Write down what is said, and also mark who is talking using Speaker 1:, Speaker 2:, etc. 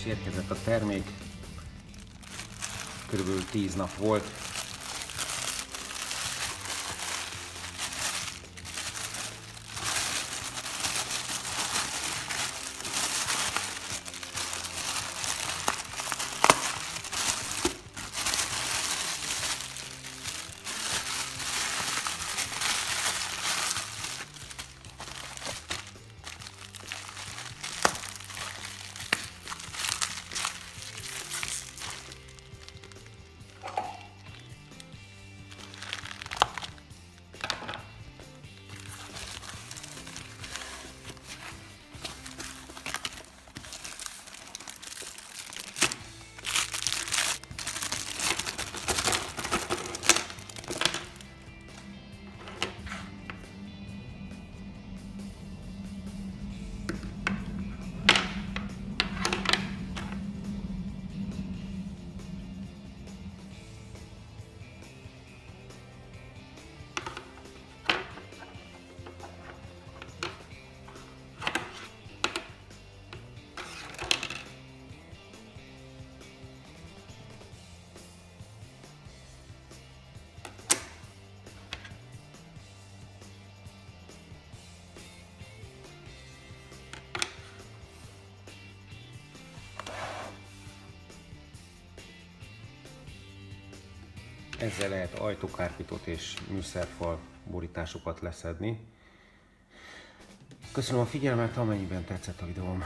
Speaker 1: is érkezett a termék. Körülbelül 10 nap volt. Ezzel lehet ajtókárpitot és műszerfal borításokat leszedni. Köszönöm a figyelmet, amennyiben tetszett a videóm.